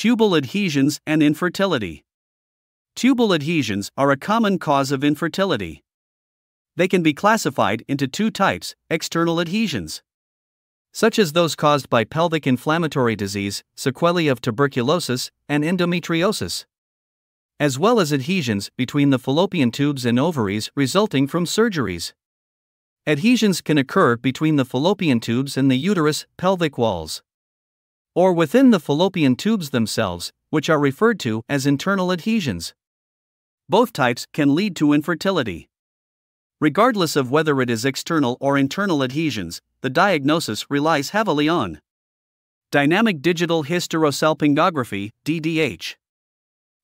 Tubal adhesions and infertility. Tubal adhesions are a common cause of infertility. They can be classified into two types external adhesions, such as those caused by pelvic inflammatory disease, sequelae of tuberculosis, and endometriosis, as well as adhesions between the fallopian tubes and ovaries resulting from surgeries. Adhesions can occur between the fallopian tubes and the uterus pelvic walls, or within the fallopian tubes themselves, which are referred to as internal adhesions. Both types can lead to infertility. Regardless of whether it is external or internal adhesions, the diagnosis relies heavily on dynamic digital hysterosalpingography DDH.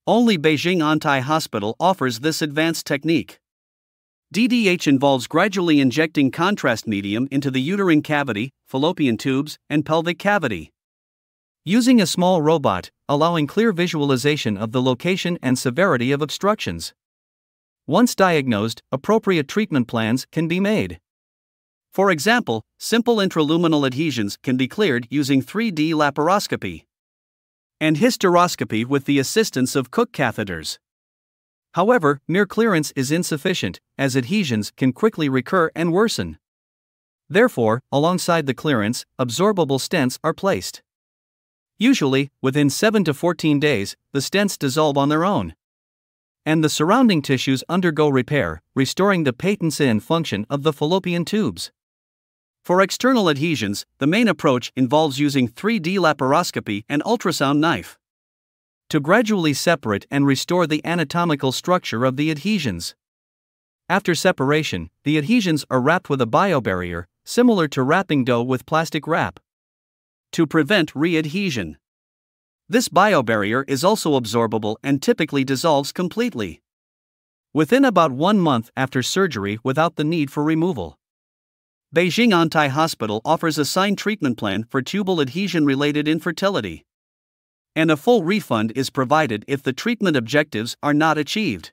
Only Beijing Antai Hospital offers this advanced technique. DDH involves gradually injecting contrast medium into the uterine cavity, fallopian tubes, and pelvic cavity. Using a small robot, allowing clear visualization of the location and severity of obstructions. Once diagnosed, appropriate treatment plans can be made. For example, simple intraluminal adhesions can be cleared using 3D laparoscopy and hysteroscopy with the assistance of Cook catheters. However, mere clearance is insufficient, as adhesions can quickly recur and worsen. Therefore, alongside the clearance, absorbable stents are placed. Usually, within 7 to 14 days, the stents dissolve on their own and the surrounding tissues undergo repair, restoring the patency and function of the fallopian tubes. For external adhesions, the main approach involves using 3D laparoscopy and ultrasound knife to gradually separate and restore the anatomical structure of the adhesions. After separation, the adhesions are wrapped with a biobarrier, similar to wrapping dough with plastic wrap, to prevent readhesion. This biobarrier is also absorbable and typically dissolves completely within about one month after surgery without the need for removal. Beijing Antai Hospital offers a signed treatment plan for tubal adhesion related infertility. And a full refund is provided if the treatment objectives are not achieved.